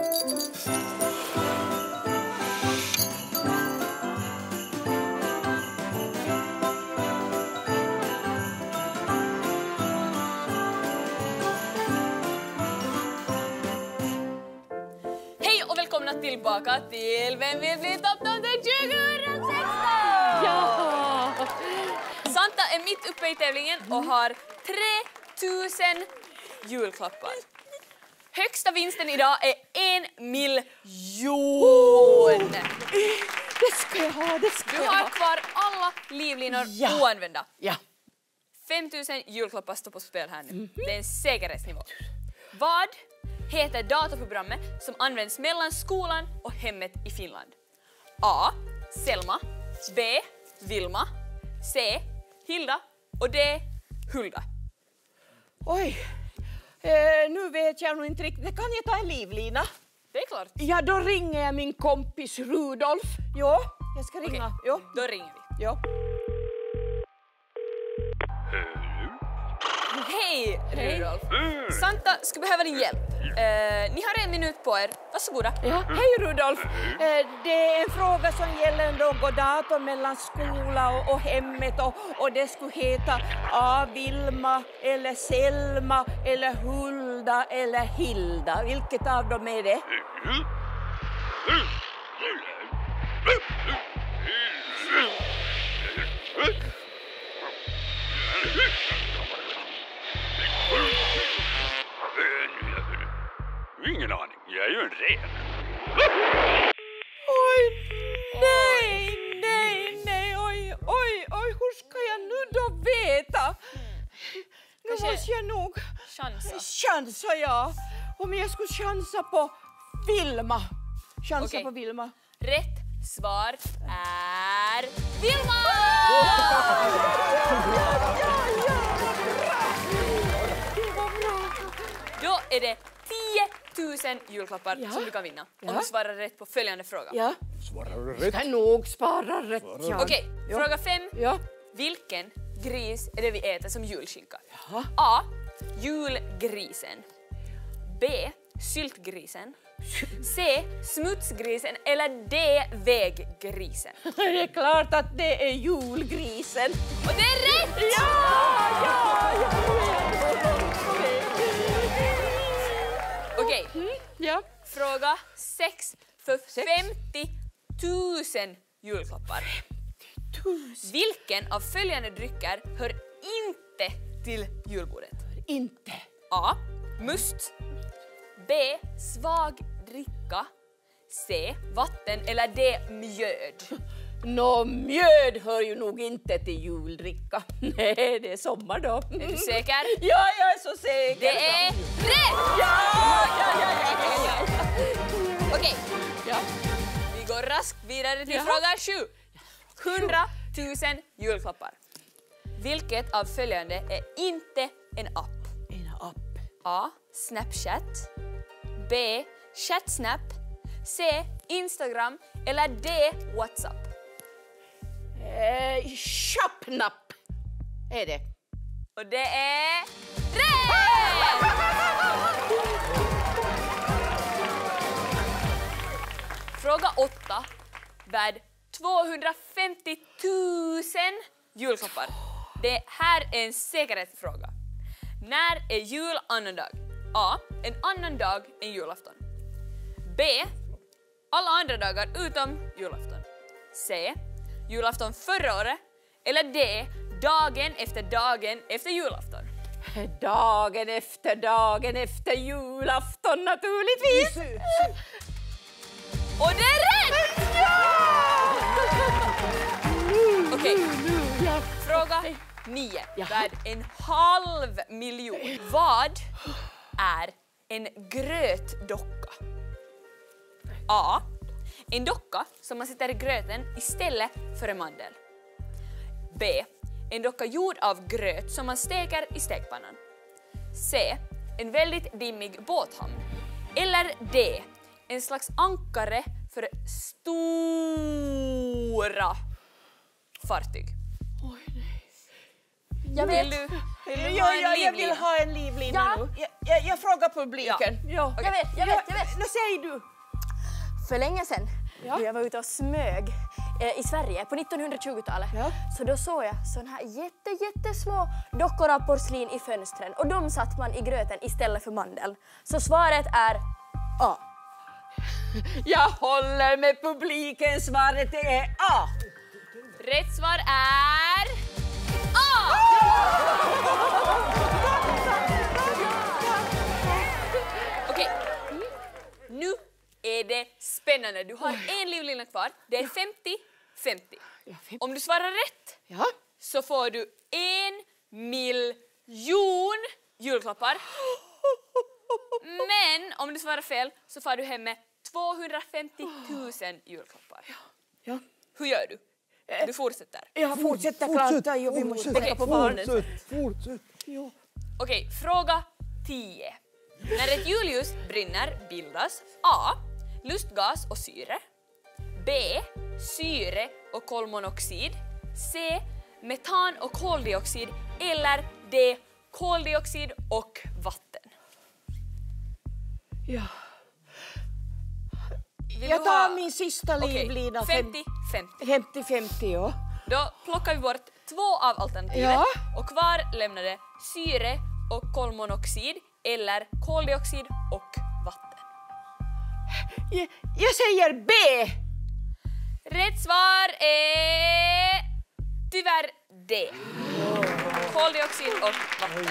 Hej och välkomna tillbaka till Vem vill bli topptomte 2016! Ja! Santa är mitt uppe i tävlingen och har 3000 julklappar. Högsta vinsten idag är en miljon! Det ska jag ha, det ska Du jag har ha. kvar alla livlinor Ja. oanvända. Ja. 5000 julklappar står på spel här nu. Det är en säkerhetsnivå. Vad heter datorprogrammet som används mellan skolan och hemmet i Finland? A. Selma B. Vilma C. Hilda och D. Hulda. Oj. Eh, nu vet jag nog inte riktigt. Kan jag ta en livlina? Det är klart. Ja, då ringer jag min kompis Rudolf. Ja, jag ska Okej, ringa. Ja. då ringer vi. Ja. Hej Rudolf! Santa skulle behöva din hjälp. Eh, ni har en minut på er. Varsågoda. Ja, hej Rudolf! Eh, det är en fråga som gäller gå dator mellan skola och, och hemmet och, och det skulle heta A. Vilma eller Selma eller Hulda eller Hilda. Vilket av dem är det? Chansa. chansa, ja. Om jag skulle chansa på Vilma. Chansa Okej. på Vilma. Rätt svar är Vilma! Det var bra. Då är det 10 000 julklappar Ja. som du kan vinna om Ja. du svarar rätt på följande fråga. Ja, Svarar du jag ska nog spara rätt. Ja. Okej, Ja. fråga 5. Ja. Vilken gris är det vi äter som julskinka? Ja. A. Julgrisen. B. Syltgrisen. C. Smutsgrisen eller D. Väggrisen. Det är klart att det är julgrisen. Och det är rätt! Ja, ja, ja. Okej, Ja. fråga 6 för 50 000 julklappar. Tusen. Vilken av följande drycker hör inte till julbordet? Inte. A. Must. B. Svag dricka. C. Vatten eller D. Mjöd. Nå, mjöd hör ju nog inte till juldricka. Nej, det är sommar då. Är du säker? Ja, jag är så säker. Det är rätt! Ja, ja, ja, ja, ja. Okej, ja. vi går raskt vidare till fråga 7. 100 000 julklappar. Vilket av följande är inte en app? A. Snapchat. B. Chatsnap. C. Instagram. Eller D. Whatsapp. Eh, är det. Och det är rätt! Fråga 8. Värd 250 000 julklappar. Det här är en säkerhetsfråga. När är jul annandag? A. En annan dag än julafton. B. Alla andra dagar utom julafton. C. Julafton förra året. Eller D. Dagen efter dagen efter julafton. Dagen efter dagen efter julafton naturligtvis. Och det 9. Jaha. Värd en halv miljon. Vad är en grötdocka? A. En docka som man sätter i gröten istället för en mandel. B. En docka gjord av gröt som man steker i stekpannan. C. En väldigt dimmig båthamn. Eller D. En slags ankare för stora fartyg. Jag vill du, vill du Ja, ha en ja, jag vill ha en livlina Ja. nu. Jag, jag, jag frågar publiken. Ja. Ja. Okej. Jag vet, jag vet, jag vet. Nu säger säg du. För länge sedan, Ja. när jag var ute och smög eh, i Sverige på 1920-talet, Ja. så då såg jag såna här jätte, jättesmå dockor av porslin i fönstren och de satt man i gröten istället för mandel. Så svaret är A. Jag håller med publiken, svaret är A. Rätt svar är spännande. Du har en livlina kvar. Det är 50-50. Om du svarar rätt Ja. så får du en miljon julklappar. Men om du svarar fel så får du hem med 250 000 julklappar. Ja. Hur gör du? Du fortsätter. Jag fortsätter klart. Jo, vi måste tänka på barnen. Fortsätt, fortsätt. Okej, fråga 10. När ett julljus brinner bildas A. Lustgas och syre. B. Syre och kolmonoxid. C. Metan och koldioxid. Eller D. Koldioxid och vatten. Ja. Vill Jag tar ha- min sista livlina. fem- 50-50. 50-50, ja. Då plockar vi bort två av alternativen Ja. och kvar lämnade syre och kolmonoxid eller koldioxid och. Jag, jag säger B. Rätt svar är tyvärr D. Koldioxid och vatten.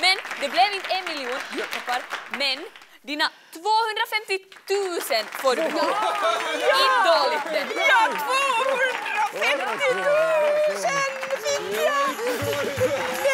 Men det blev inte en miljon julklappar, men dina 250 000 får du behålla. Inte dåligt det. Ja, 250 000 fick jag!